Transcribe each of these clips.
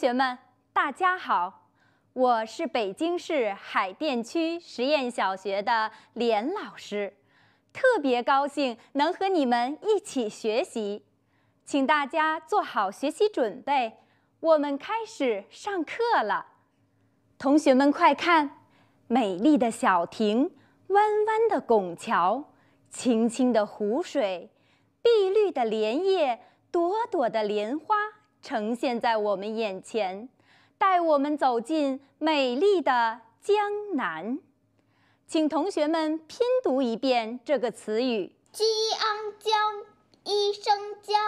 同学们，大家好，我是北京市海淀区实验小学的连老师，特别高兴能和你们一起学习，请大家做好学习准备，我们开始上课了。同学们快看，美丽的小亭，弯弯的拱桥，清清的湖水，碧绿的莲叶，朵朵的莲花。呈现在我们眼前，带我们走进美丽的江南。请同学们拼读一遍这个词语：鸡昂江，一声江，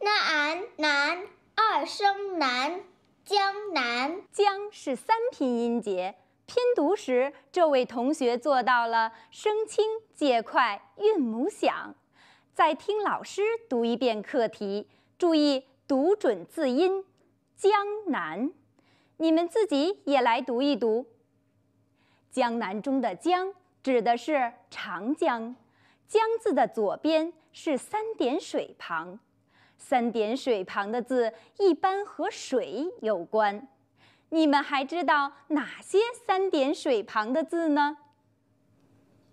南南二声南，江南。江是三拼音节，拼读时这位同学做到了声轻节快，韵母响。再听老师读一遍课题，注意。读准字音，江南，你们自己也来读一读。江南中的江指的是长江，江字的左边是三点水旁，三点水旁的字一般和水有关。你们还知道哪些三点水旁的字呢？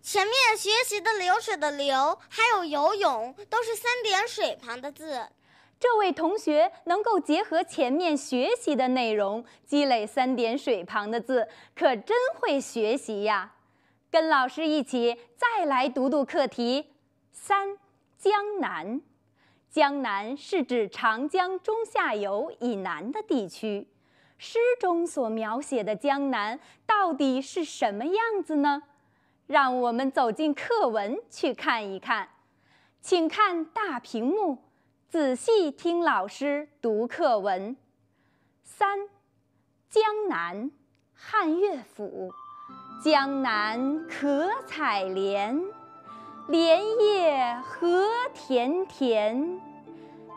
前面学习的流水的流，还有游泳，都是三点水旁的字。这位同学能够结合前面学习的内容，积累三点水旁的字，可真会学习呀！跟老师一起再来读读课题。三，江南。江南是指长江中下游以南的地区。诗中所描写的江南到底是什么样子呢？让我们走进课文去看一看。请看大屏幕。仔细听老师读课文。三，江南，汉乐府。江南可采莲，莲叶何田田。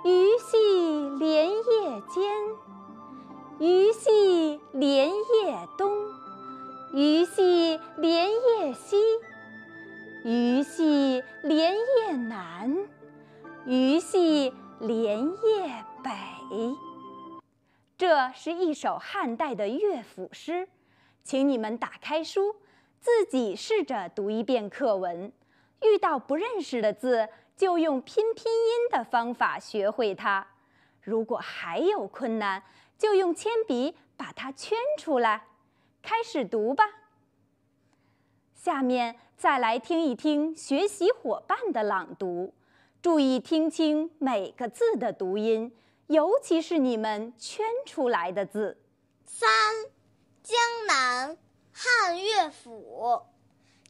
鱼戏莲叶间，鱼戏莲叶东。鱼戏莲叶西，鱼戏莲叶南。鱼戏。莲叶北，这是一首汉代的乐府诗，请你们打开书，自己试着读一遍课文。遇到不认识的字，就用拼拼音的方法学会它。如果还有困难，就用铅笔把它圈出来。开始读吧。下面再来听一听学习伙伴的朗读。注意听清每个字的读音，尤其是你们圈出来的字。三，江南，汉乐府。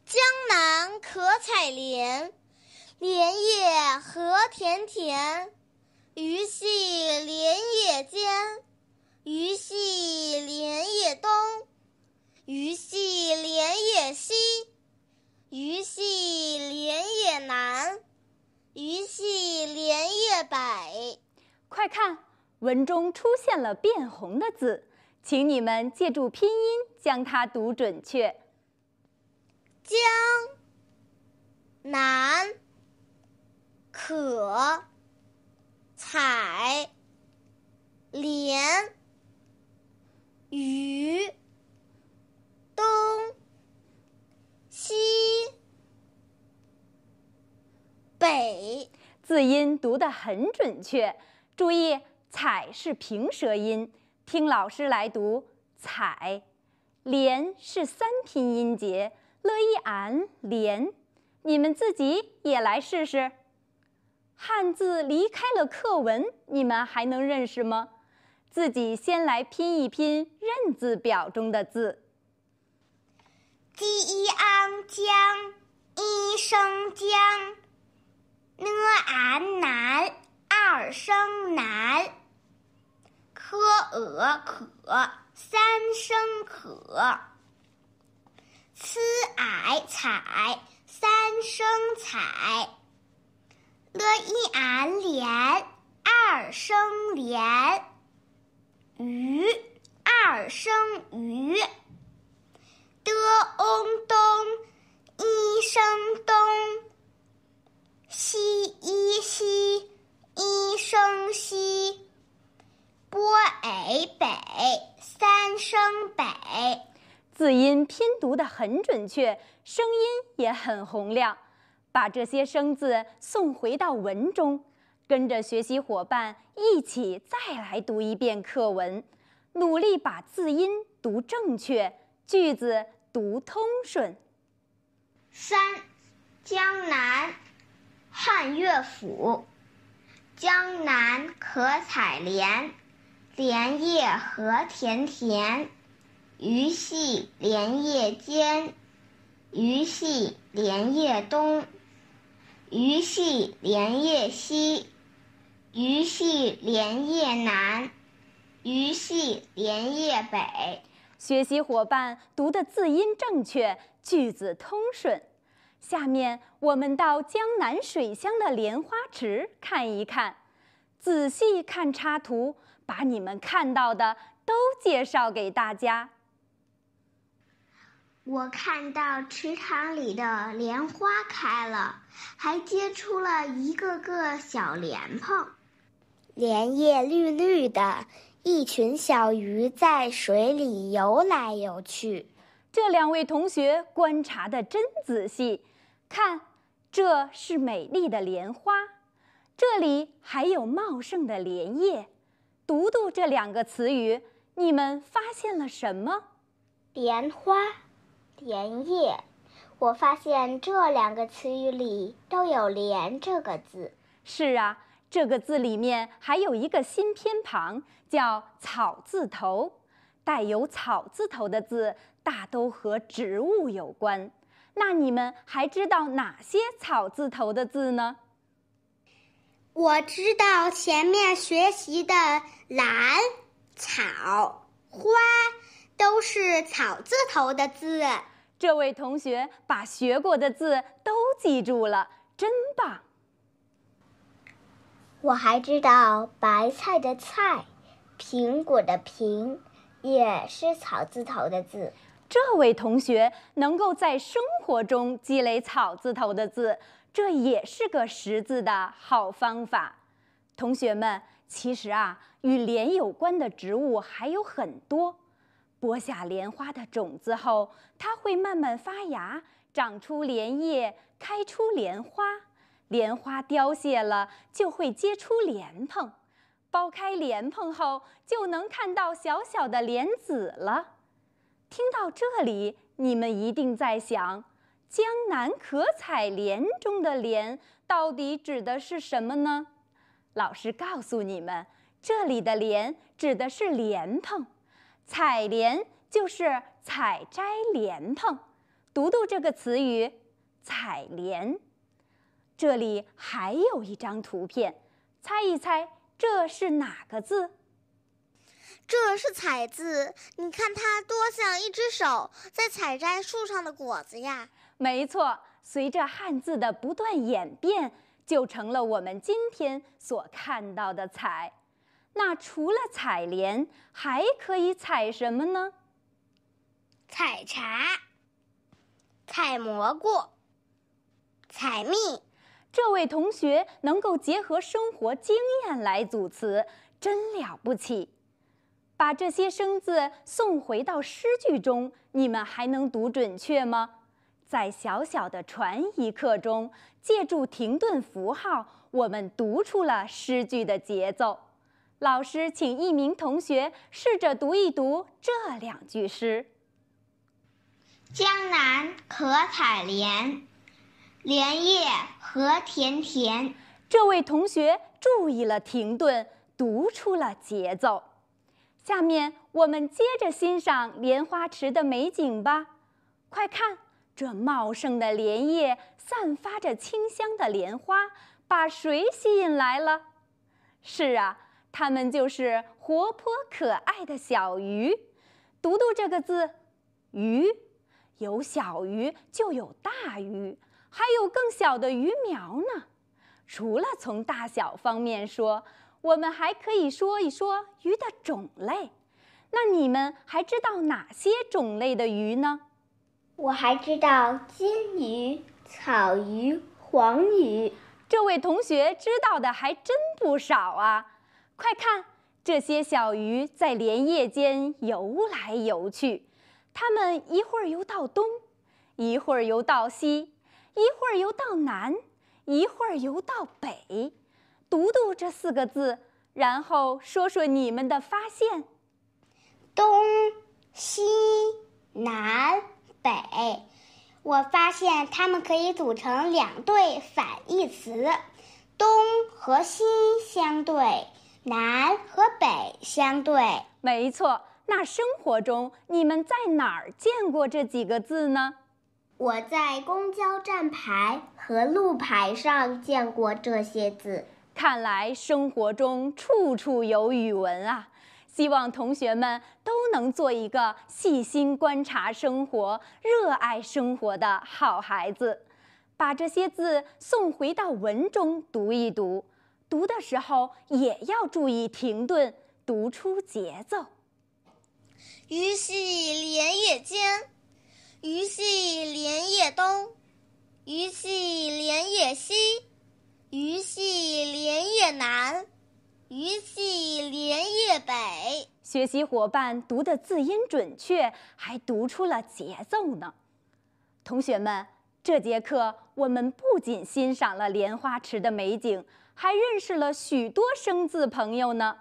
江南可采莲，莲叶何田田。鱼戏莲叶间，鱼戏莲叶东。鱼戏莲叶西，鱼戏莲叶南。鱼戏莲叶北，快看，文中出现了变红的字，请你们借助拼音将它读准确。江南可采莲，鱼东西。北字音读得很准确，注意“采”是平舌音，听老师来读“采”；“莲”是三拼音节，乐一俺莲。你们自己也来试试。汉字离开了课文，你们还能认识吗？自己先来拼一拼认字表中的字。鸡昂江，一声江。呢安南二声南，科鹅可三声可，呲矮采三声采，了一俺连二声连，鱼二声鱼，的翁东一声东。西一西，一声西，波诶北，字音拼读得很准确，声音也很洪亮。把这些生字送回到文中，跟着学习伙伴一起再来读一遍课文，努力把字音读正确，句子读通顺。三，江南，汉乐府。江南可采莲，莲叶何田田。鱼戏莲叶间，鱼戏莲叶东。鱼戏莲叶西，鱼戏莲叶南，鱼戏莲叶北。学习伙伴读的字音正确，句子通顺。下面我们到江南水乡的莲花池看一看，仔细看插图，把你们看到的都介绍给大家。我看到池塘里的莲花开了，还结出了一个个小莲蓬，莲叶绿绿的，一群小鱼在水里游来游去。这两位同学观察的真仔细。看，这是美丽的莲花，这里还有茂盛的莲叶。读读这两个词语，你们发现了什么？莲花，莲叶。我发现这两个词语里都有“莲”这个字。是啊，这个字里面还有一个新偏旁，叫草字头。带有草字头的字，大都和植物有关。那你们还知道哪些草字头的字呢？我知道前面学习的兰、草、花都是草字头的字。这位同学把学过的字都记住了，真棒！我还知道白菜的菜、苹果的苹也是草字头的字。这位同学能够在生活中积累草字头的字，这也是个识字的好方法。同学们，其实啊，与莲有关的植物还有很多。播下莲花的种子后，它会慢慢发芽，长出莲叶，开出莲花。莲花凋谢了，就会结出莲蓬。剥开莲蓬后，就能看到小小的莲子了。听到这里，你们一定在想，“江南可采莲”中的“莲”到底指的是什么呢？老师告诉你们，这里的“莲”指的是莲蓬，采莲就是采摘莲蓬。读读这个词语，“采莲”。这里还有一张图片，猜一猜这是哪个字？这是“采”字，你看它多像一只手在采摘树上的果子呀！没错，随着汉字的不断演变，就成了我们今天所看到的“采”。那除了采莲，还可以采什么呢？采茶、采蘑菇、采蜜。这位同学能够结合生活经验来组词，真了不起。把这些生字送回到诗句中，你们还能读准确吗？在小小的传一课中，借助停顿符号，我们读出了诗句的节奏。老师，请一名同学试着读一读这两句诗：“江南可采莲，莲叶何田田。”这位同学注意了停顿，读出了节奏。下面我们接着欣赏莲花池的美景吧。快看，这茂盛的莲叶散发着清香的莲花，把谁吸引来了？是啊，它们就是活泼可爱的小鱼。读读这个字，“鱼”，有小鱼就有大鱼，还有更小的鱼苗呢。除了从大小方面说，我们还可以说一说鱼的种类，那你们还知道哪些种类的鱼呢？我还知道金鱼、草鱼、黄鱼。这位同学知道的还真不少啊！快看，这些小鱼在莲叶间游来游去，它们一会儿游到东，一会儿游到西，一会儿游到南，一会儿游到北。读读这四个字，然后说说你们的发现。东西南北，我发现它们可以组成两对反义词：东和西相对，南和北相对。没错。那生活中你们在哪儿见过这几个字呢？我在公交站牌和路牌上见过这些字。看来生活中处处有语文啊！希望同学们都能做一个细心观察生活、热爱生活的好孩子，把这些字送回到文中读一读。读的时候也要注意停顿，读出节奏。鱼戏莲叶间，鱼戏莲叶东，鱼戏莲叶西，鱼戏莲叶南，鱼戏莲叶北。学习伙伴读的字音准确，还读出了节奏呢。同学们，这节课我们不仅欣赏了莲花池的美景，还认识了许多生字朋友呢。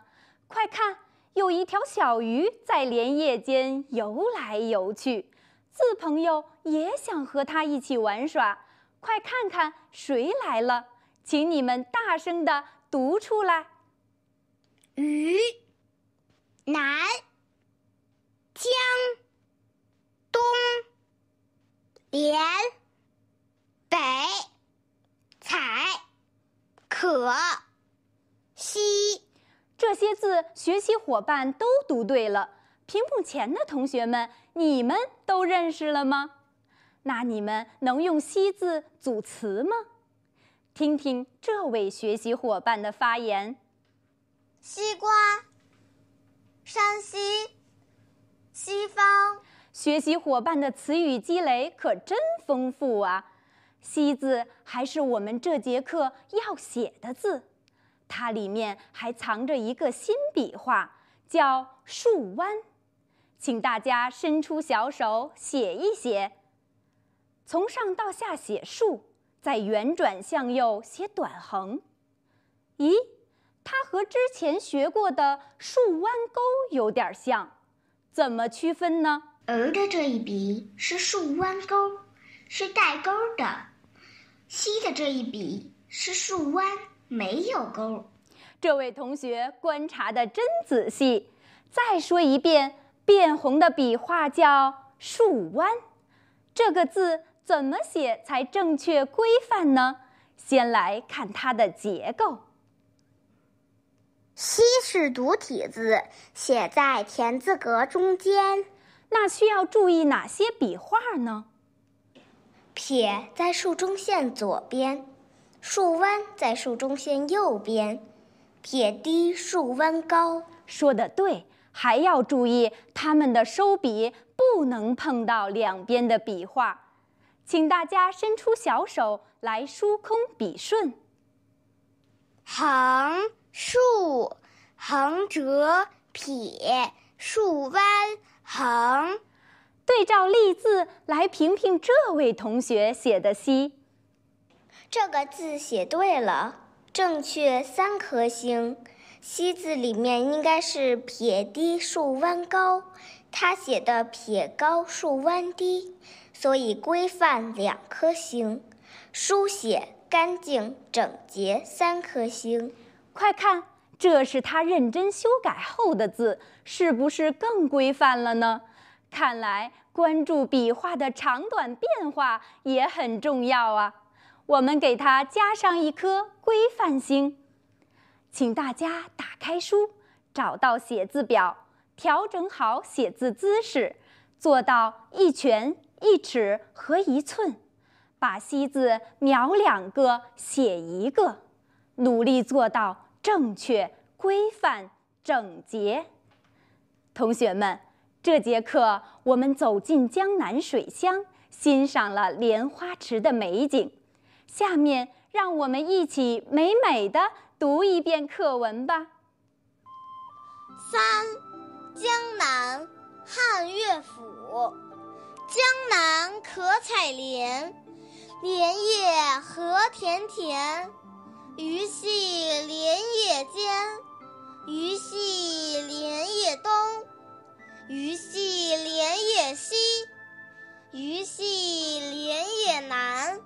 快看！有一条小鱼在莲叶间游来游去，字朋友也想和它一起玩耍。快看看谁来了，请你们大声的读出来：鱼、南、江、东、莲、北、彩、可、惜。这些字，学习伙伴都读对了。屏幕前的同学们，你们都认识了吗？那你们能用“西”字组词吗？听听这位学习伙伴的发言：西瓜，山西，西方。学习伙伴的词语积累可真丰富啊！“西”字还是我们这节课要写的字。它里面还藏着一个新笔画，叫“竖弯”，请大家伸出小手写一写。从上到下写“竖”，再圆转向右写短横。咦，它和之前学过的“竖弯钩”有点像，怎么区分呢？儿的这一笔是竖弯钩，是带钩的；西的这一笔是竖弯。没有钩，这位同学观察的真仔细。再说一遍，变红的笔画叫竖弯，这个字怎么写才正确规范呢？先来看它的结构。西是独体字，写在田字格中间。那需要注意哪些笔画呢？撇在竖中线左边。竖弯在竖中线右边，撇低竖弯高。说的对，还要注意它们的收笔不能碰到两边的笔画。请大家伸出小手来疏空笔顺。横竖横折撇竖弯横。对照例字来评评这位同学写的“西”。这个字写对了，正确三颗星。西字里面应该是撇低竖弯高，他写的撇高竖弯低，所以规范两颗星。书写干净整洁三颗星。快看，这是他认真修改后的字，是不是更规范了呢？看来关注笔画的长短变化也很重要啊。我们给它加上一颗规范星，请大家打开书，找到写字表，调整好写字姿势，做到一拳、一尺和一寸，把“西”字描两个，写一个，努力做到正确、规范、整洁。同学们，这节课我们走进江南水乡，欣赏了莲花池的美景。下面让我们一起美美的读一遍课文吧。三，江南，汉乐府。江南可采莲，莲叶何田田。鱼戏莲叶间，鱼戏莲叶东。鱼戏莲叶西，鱼戏莲叶南。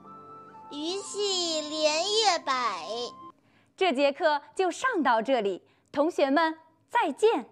鱼戏莲叶北。这节课就上到这里，同学们再见。